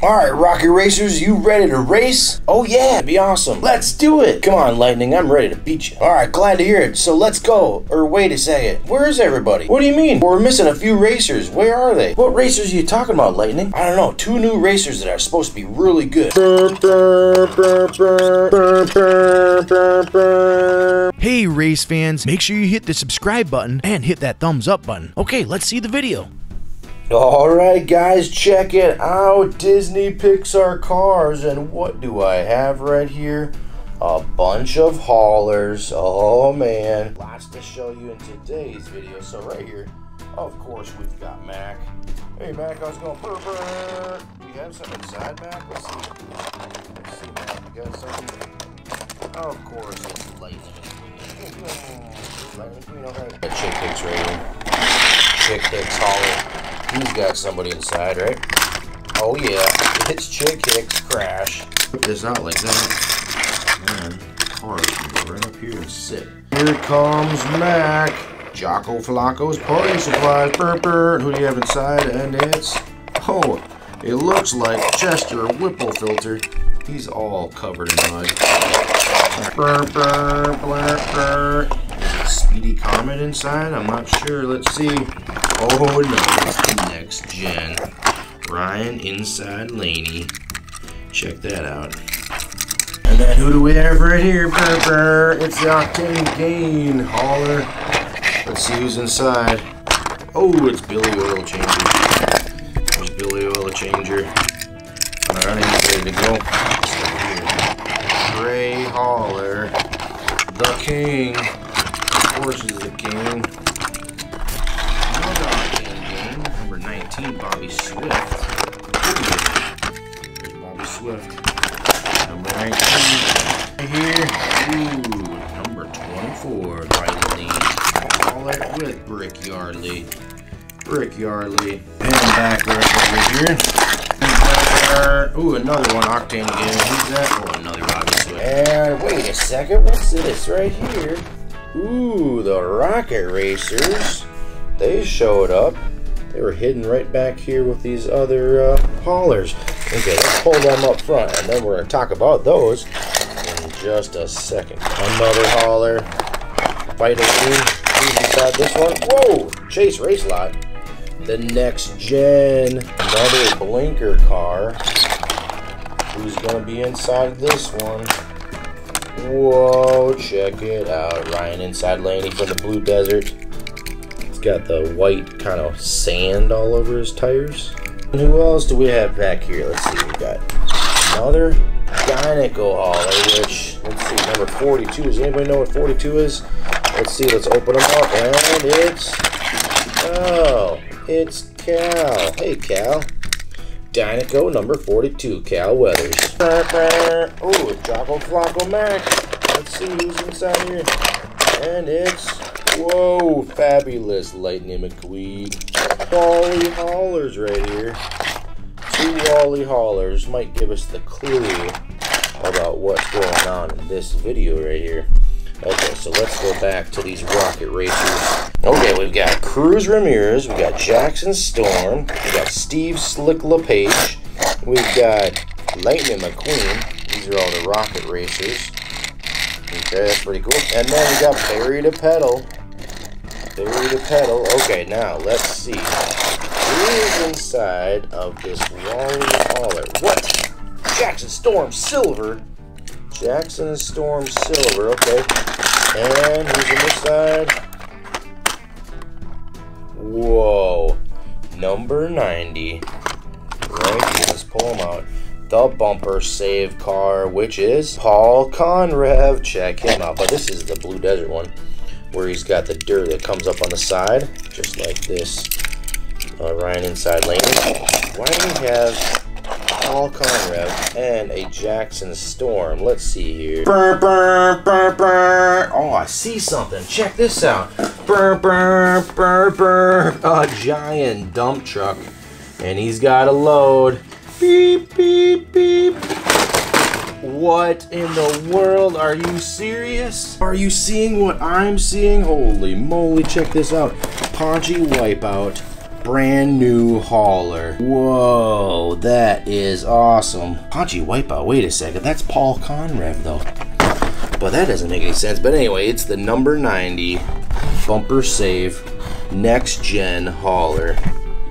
Alright, Rocket Racers, you ready to race? Oh yeah, be awesome. Let's do it. Come on, Lightning, I'm ready to beat you. Alright, glad to hear it. So let's go. Or wait a second. Where is everybody? What do you mean? We're missing a few racers. Where are they? What racers are you talking about, Lightning? I don't know. Two new racers that are supposed to be really good. Hey race fans, make sure you hit the subscribe button and hit that thumbs up button. Okay, let's see the video. Alright guys, check it out. Disney Pixar cars. And what do I have right here? A bunch of haulers. Oh man. Lots to show you in today's video. So right here, of course, we've got Mack. Hey Mack, how's it going? Burr, burr. We have some inside, Mack? Let's see. Let's see, Mack. You got something? Of course, it's. Got Chick Hicks right here. Chick Hicks hauler. He's got somebody inside, right? Oh yeah, it's Chick Hicks Crash. Put this out like that. Man, cars can go right up here and sit. Here comes Mack. Jocko Flocko's party supplies. Burr, burr. Who do you have inside? And it's... Oh, it looks like Chester Whipplefilter. He's all covered in mud. Burr, burr, burr, burr. Is it Speedy Comet inside? I'm not sure. Let's see. Oh no, it's the next gen. Ryan inside Laney. Check that out. And then who do we have right here? Burr, burr. It's the Octane Gain hauler. Let's see who's inside. Oh, it's Billy Oil Changer. There's Billy Oil Changer. Alright, he's ready to go. Trey Hauler. The King. Of course he's the King. 19, Bobby Swift. There's Bobby Swift. Number 19. Right here. Ooh, number 24, Riley. All that with Brick Yardley. Brick Yardley. And back right over here. Ooh, another one, Octane again. Who's that? Oh, another Bobby Swift. And wait a second, what's this right here? Ooh, the Rocket Racers. They showed up. They were hidden right back here with these other uh, haulers. Okay, let's pull them up front, and then we're going to talk about those in just a second. Another hauler. Vitoline. Who's inside this one? Whoa! Chase Racelott. The next gen. Another blinker car. Who's going to be inside this one? Whoa, check it out. Ryan inside Laney from the Blue Desert. He's got the white kind of sand all over his tires. And who else do we have back here? Let's see, we got another Dinoco hauler, eh, which, let's see, number 42. Does anybody know what 42 is? Let's see, let's open them up, and it's, oh, it's Cal. Hey, Cal. Dinoco number 42, Cal Weathers. Oh, Jocko Flocko Mack. Let's see who's inside here. And it's, whoa, fabulous Lightning McQueen. Wally Haulers right here. Two Wally Haulers might give us the clue about what's going on in this video right here. Okay, so let's go back to these rocket racers. Okay, we've got Cruz Ramirez, we've got Jackson Storm, we've got Steve Slick LePage, we've got Lightning McQueen. These are all the rocket racers. Okay, that's pretty cool. And then we got Barry DePedal. DePedal. Okay, now let's see. Who is inside of this Wally Hauler? What? Jackson Storm Silver. Jackson Storm Silver, okay. And who's on this side? Whoa. Number 90. Right here, let's pull him out. The bumper save car, which is Paul Conrev. Check him out. But this is the Blue Desert one, where he's got the dirt that comes up on the side, just like this. Uh, Ryan inside lane. Why do we have Paul Conrev, and a Jackson Storm. Let's see here. Burr, burr, burr, burr. Oh, I see something. Check this out. Burr, burr, burr, burr. A giant dump truck. And he's got a load. Beep, beep, beep. What in the world? Are you serious? Are you seeing what I'm seeing? Holy moly, check this out. Ponchy Wipeout. brand new hauler. Whoa, that is awesome. Ponchy Wipeout, wait a second, that's Paul Conrev though. But that doesn't make any sense. But anyway, it's the number 90 bumper save next gen hauler.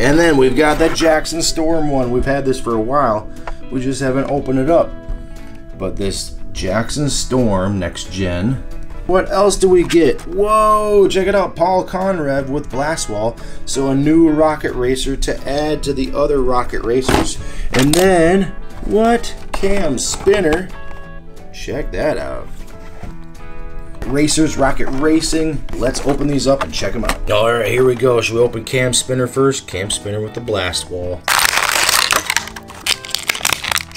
And then we've got that Jackson Storm one. We've had this for a while. We just haven't opened it up. But this Jackson Storm next gen. What else do we get? Whoa, check it out. Paul Conrev with Blastwall. So a new rocket racer to add to the other rocket racers. And then, what? Cam Spinner. Check that out. Racers Rocket Racing. Let's open these up and check them out. All right, here we go. Should we open Cam Spinner first? Cam Spinner with the blast wall.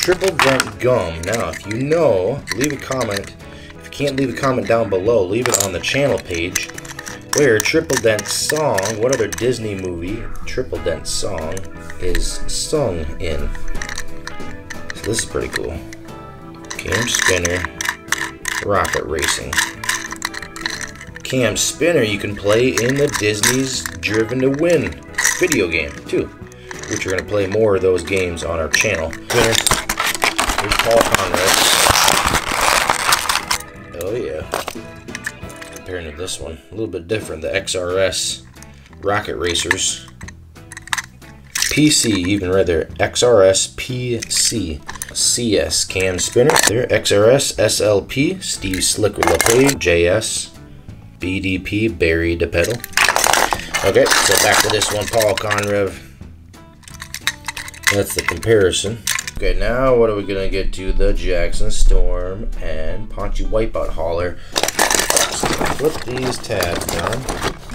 Triple Dent Gum. Now, if you know, leave a comment. If you can't leave a comment down below, leave it on the channel page where Triple Dent song, what other Disney movie Triple Dent song is sung in. So this is pretty cool. Cam Spinner, Rocket Racing. Cam Spinner you can play in the Disney's Driven to Win video game too, which we're going to play more of those games on our channel. Paul Conrev. Oh yeah. Comparing to this one, a little bit different. The XRS Rocket Racers. PC, even read there. XRS PC. CS Cam Spinner. There. XRS SLP. Steve Slicker LePage. JS. BDP, Barry DePedal. Okay, so back to this one, Paul Conrev. That's the comparison. Okay, now what are we gonna get to? The Jackson Storm and Ponchy Wipeout Hauler. Flip these tabs down.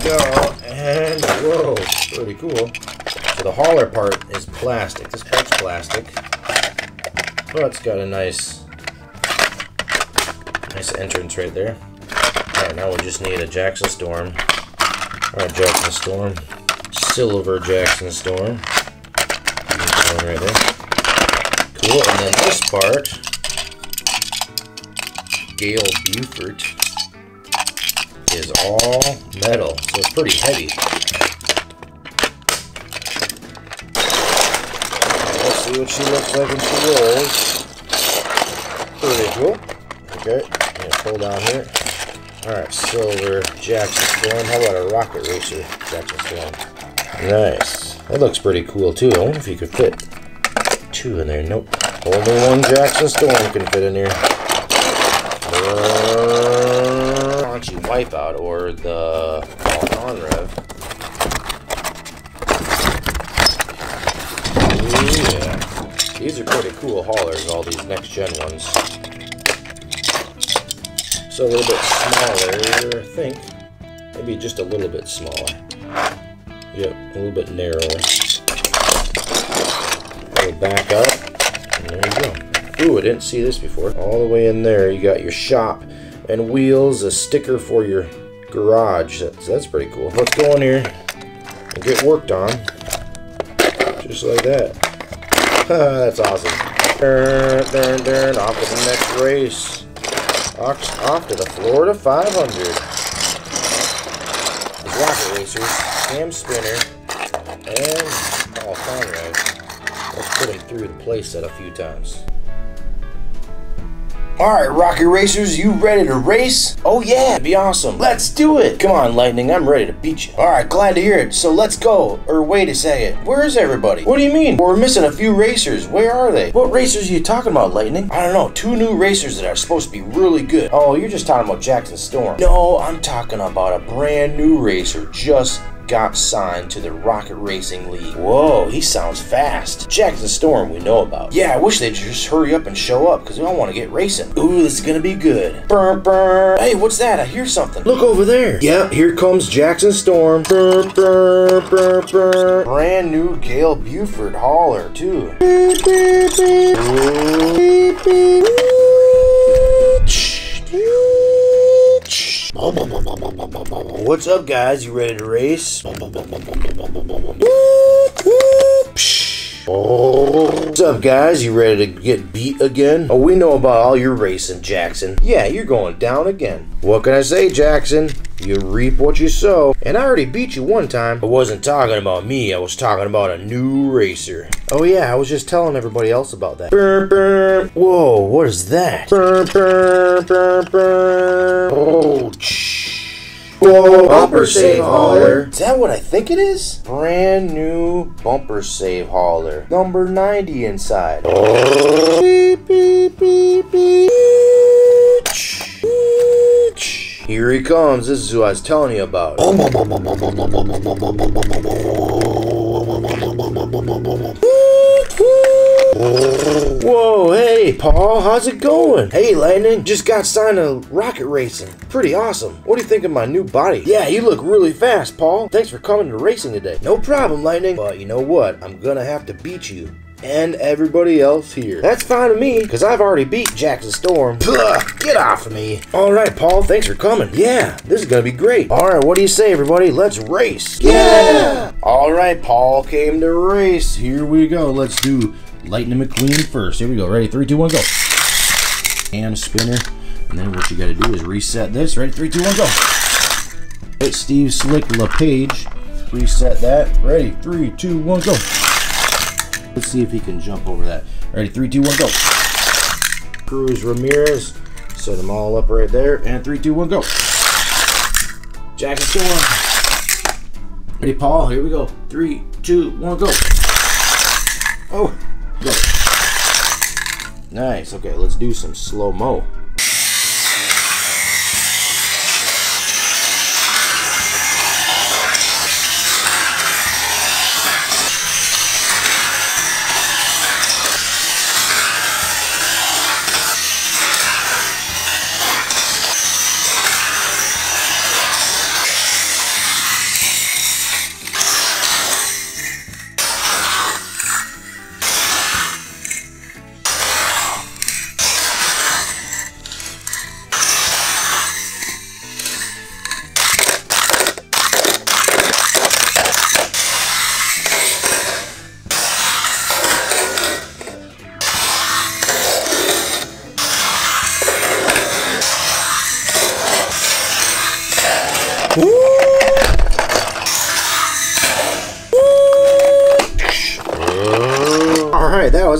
Go, and whoa, pretty cool. So the hauler part is plastic. This part's plastic. But it's got a nice, nice entrance right there. Alright, now we just need a Jackson Storm. Alright, Jackson Storm. Silver Jackson Storm. Right there. Cool, and then this part, Gale Beaufort, is all metal, so it's pretty heavy. Let's see what she looks like when she rolls. Pretty cool. Okay, pull down here. Alright, silver Jackson Storm. How about a rocket racer Jackson Storm? Nice. That looks pretty cool too. I wonder if you could fit two in there. Nope. Only one Jackson Storm can fit in here. Uh, Ponchy Wipeout or the Conrev. Ooh, yeah. These are pretty cool haulers, all these next gen ones. So a little bit smaller, I think. Maybe just a little bit smaller. Yep, a little bit narrower. Back up, there you go. Ooh, I didn't see this before. All the way in there, you got your shop and wheels, a sticker for your garage. That's, that's pretty cool. Let's go in here and get worked on. Just like that. that's awesome. Turn, turn, turn, off to the next race. Off, off to the Florida 500. The Rocket Racers, Cam Spinner, and oh, Paul Conrev. Put him through the playset a few times. Alright, Rocket Racers, you ready to race? Oh yeah, be awesome. Let's do it. Come on, Lightning, I'm ready to beat you. Alright, glad to hear it. So let's go. Or wait a second. Where is everybody? What do you mean? We're missing a few racers. Where are they? What racers are you talking about, Lightning? I don't know. Two new racers that are supposed to be really good. Oh, you're just talking about Jackson Storm. No, I'm talking about a brand new racer just got signed to the Rocket Racing League. Whoa, he sounds fast. Jackson Storm we know about. Yeah, I wish they'd just hurry up and show up because we all want to get racing. Ooh, this is gonna be good. Burr, burr. Hey, what's that? I hear something. Look over there. Yeah, here comes Jackson Storm. Burr, burr, burr, burr. Brand new Gale Beaufort hauler too. Beep, beep, beep. Beep, beep. What's up, guys? You ready to race? What's up, guys? You ready to get beat again? Oh, we know about all your racing, Jackson. Yeah, you're going down again. What can I say, Jackson? You reap what you sow. And I already beat you one time. I wasn't talking about me, I was talking about a new racer. Oh yeah, I was just telling everybody else about that. Burr, burr. Whoa, what is that? Burr, burr, burr, burr. Oh, shh. Whoa, bumper save hauler. Is that what I think it is? Brand new bumper save hauler. Number 90 inside. Beep, beep, beep, beep. Here he comes. This is who I was telling you about. Whoa, hey, Paul, how's it going? Hey, Lightning, just got signed to rocket racing. Pretty awesome. What do you think of my new body? Yeah, you look really fast, Paul. Thanks for coming to racing today. No problem, Lightning. But you know what? I'm gonna have to beat you and everybody else here. That's fine with me, because I've already beat Jackson Storm. Ugh, get off of me. All right, Paul, thanks for coming. Yeah, this is going to be great. All right, what do you say, everybody? Let's race. Yeah! All right, Paul came to race. Here we go. Let's do Lightning McQueen first. Here we go. Ready? Three, two, one, go. And spinner. And then what you got to do is reset this. Ready? Three, two, one, go. Hey, Steve Slick LePage. Reset that. Ready? Three, two, one, go. Let's see if he can jump over that. Ready, three, two, one, go. Cruz Ramirez. Set them all up right there. And three, two, one, go. Jackson Storm. Ready, Paul? Here we go. Three, two, one, go. Oh, go. Nice. Okay, let's do some slow mo.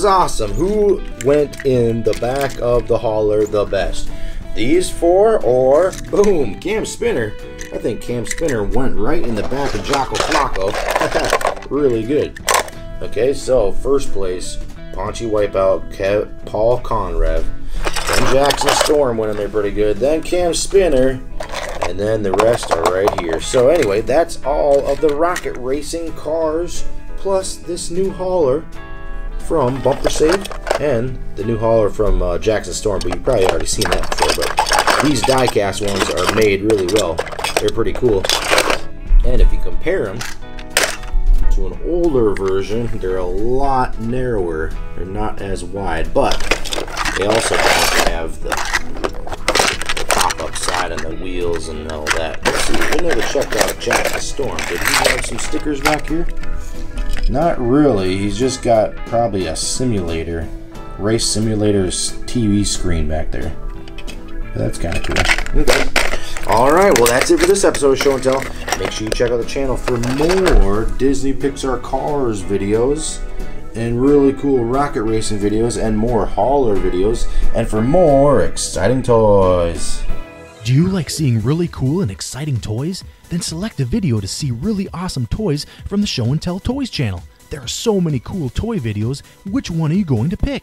Awesome. Who went in the back of the hauler the best? These four or boom, Cam Spinner. I think Cam Spinner went right in the back of Jocko Flocko. really good. Okay, so first place, Ponchy Wipeout, Kev, Paul Conrev. Then Jackson Storm went in there pretty good. Then Cam Spinner. And then the rest are right here. So anyway, that's all of the rocket racing cars plus this new hauler from Bumper Save and the new hauler from uh, Jackson Storm, but you've probably already seen that before. But these die-cast ones are made really well. They're pretty cool. And if you compare them to an older version, they're a lot narrower. They're not as wide, but they also don't have the, the pop-up side and the wheels and all that. Let's see, we never checked out Jackson Storm. Did he have some stickers back here? Not really. He's just got probably a simulator, race simulator's TV screen back there. That's kind of cool. Okay. All right. Well, that's it for this episode of Show and Tell. Make sure you check out the channel for more Disney Pixar Cars videos and really cool rocket racing videos and more hauler videos and for more exciting toys. Do you like seeing really cool and exciting toys? Then select a video to see really awesome toys from the Show and Tell Toys channel. There are so many cool toy videos, which one are you going to pick?